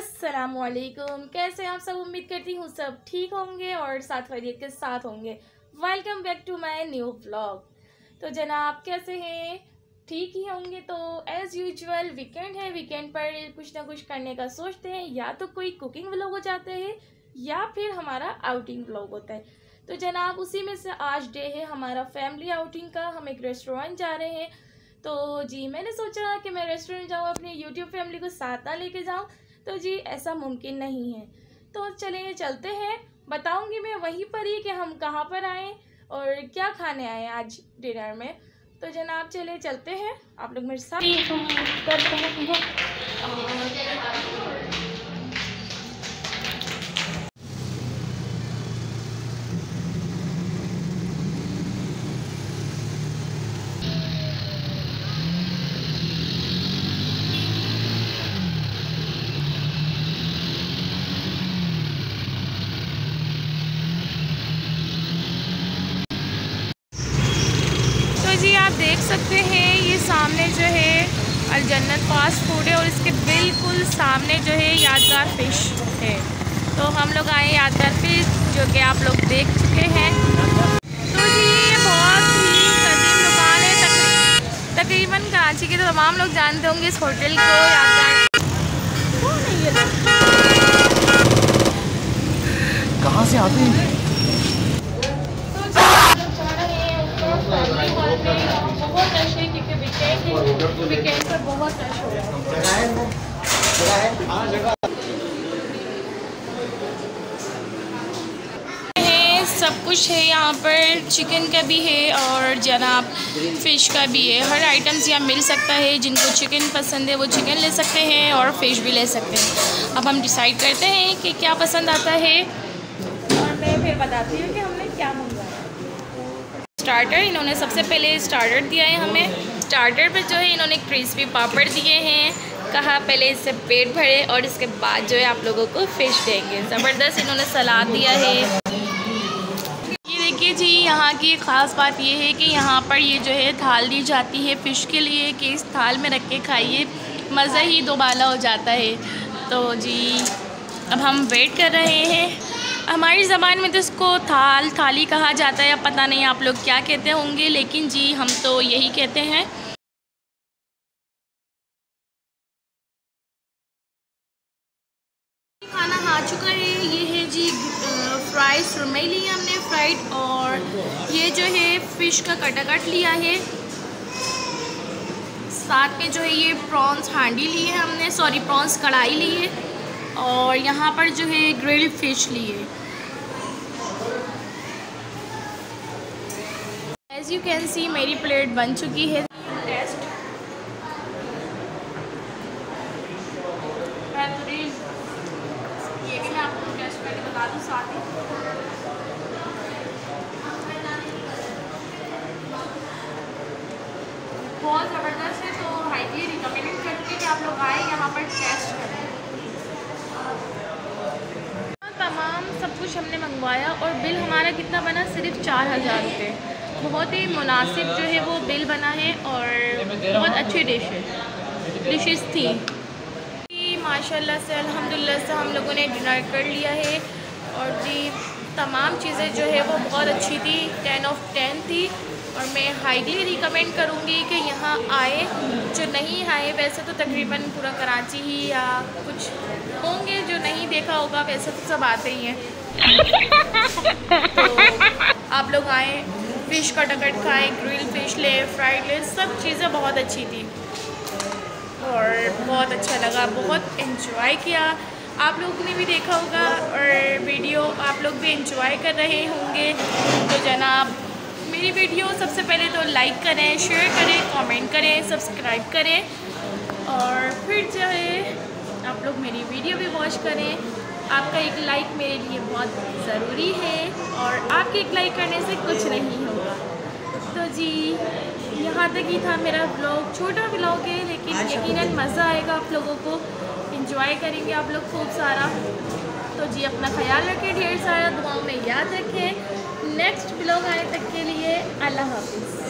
असलकुम कैसे आप सब? उम्मीद करती हूँ सब ठीक होंगे और साथ खैरियत के साथ होंगे। Welcome back to my new blog तो जनाब, कैसे हैं? ठीक ही होंगे तो एज़ यूजुअल वीकेंड है। वीकेंड पर कुछ ना कुछ करने का सोचते हैं। या तो कोई कुकिंग व्लॉग हो जाता है, या फिर हमारा आउटिंग व्लॉग होता है। तो जनाब, उसी में से आज डे है हमारा फैमिली आउटिंग का। हम एक रेस्टोरेंट जा रहे हैं। तो जी, मैंने सोचा कि मैं रेस्टोरेंट जाऊँ, अपनी यूट्यूब फैमिली को साथ ना लेके जाऊँ। तो जी ऐसा मुमकिन नहीं है। तो चलिए चलते हैं। बताऊँगी मैं वहीं पर ही कि हम कहाँ पर आए और क्या खाने आए आज डिनर में। तो जनाब चले चलते हैं। आप लोग मेरे साथ करते हैं। देख सकते हैं, ये सामने जो है अलजन्नत फास्ट फ़ूड है और इसके बिल्कुल सामने जो है यादगार फ़िश है। तो हम लोग आए यादगार फ़िश, जो कि आप लोग देख चुके हैं। तो जी, ये बहुत ही कदीम दुकान है तकरीबन कराची के तो तमाम लोग जानते होंगे इस होटल को, यादगार। कहाँ से आते हैं बहुत रश है क्योंकि वीकेंड है वीकेंड पर बहुत रश सब कुछ है यहाँ पर। चिकन का भी है और जनाब फ़िश का भी है। हर आइटम्स यहाँ मिल सकता है। जिनको चिकन पसंद है वो चिकन ले सकते हैं और फ़िश भी ले सकते हैं। अब हम डिसाइड करते हैं कि क्या पसंद आता है। और मैं फिर बताती हूँ कि स्टार्टर, इन्होंने सबसे पहले स्टार्टर दिया है हमें। स्टार्टर पर जो है इन्होंने क्रिस्पी पापड़ दिए हैं। कहा पहले इससे पेट भरे और इसके बाद जो है आप लोगों को फ़िश देंगे। ज़बरदस्त इन्होंने सलाद दिया है। ये देखिए जी, यहाँ की ख़ास बात ये है कि यहाँ पर ये जो है थाल दी जाती है फ़िश के लिए कि इस थाल में रख के खाइए, मज़ा ही दोबाला हो जाता है। तो जी, अब हम वेट कर रहे हैं। हमारी ज़बान में तो इसको थाल, थाली कहा जाता है, अब पता नहीं आप लोग क्या कहते होंगे, लेकिन जी हम तो यही कहते हैं। खाना आ चुका है, ये है जी फ्राई सुरमई ली हमने फ्राइड और ये जो है फ़िश का कटाकट लिया है। साथ में जो है ये प्रॉन्स हांडी ली है हमने सॉरी प्रॉन्स कढ़ाई ली है। और यहाँ पर जो है ग्रिल फ़िश ली है एज़ यू कैन सी मेरी प्लेट बन चुकी है। टेस्ट मैं आपको बता दूँ साथ ही। बहुत ज़बरदस्त है तो हाईली रिकमेंड करती कि आप लोग आए यहाँ पर टेस्ट करें तमाम सब कुछ हमने मंगवाया और बिल हमारा कितना बना? सिर्फ़ चार हज़ार रुपये बहुत ही मुनासिब जो है वो बिल बना है और बहुत अच्छी डिश है। डिशेस थी। माशाल्लाह से, अल्हम्दुलिल्लाह से हम लोगों ने डिनर कर लिया है। और जी, तमाम चीज़ें जो है वो बहुत अच्छी थी। टेन ऑफ़ टेन थी। और मैं हाईली रिकमेंड करूँगी कि यहाँ आए। जो नहीं आए, वैसे तो तकरीबन पूरा कराची ही या कुछ होंगे, जो नहीं देखा होगा, वैसे तो सब आते ही हैं। आप लोग आए फ़िश का टकट खाए ग्रिल फ़िश ले फ्राइड ले, सब चीज़ें बहुत अच्छी थी। और बहुत अच्छा लगा, बहुत इन्जॉय किया। आप लोग ने भी देखा होगा, और वीडियो आप लोग भी इन्जॉय कर रहे होंगे। तो जनाब, मेरी वीडियो सबसे पहले तो लाइक करें शेयर करें कमेंट करें सब्सक्राइब करें। और फिर जो है, आप लोग मेरी वीडियो भी वॉच करें। आपका एक लाइक मेरे लिए बहुत ज़रूरी है और आपके एक लाइक करने से कुछ नहीं होगा। तो जी यहाँ तक ही था मेरा ब्लॉग छोटा ब्लॉग है लेकिन यकीनन मज़ा आएगा आप लोगों को। इंजॉय करेंगे आप लोग खूब सारा। तो जी अपना ख्याल रखें ढेर सारा दुआओं में याद रखें। नेक्स्ट ब्लॉग आने तक के लिए अल्लाह हाफिज़।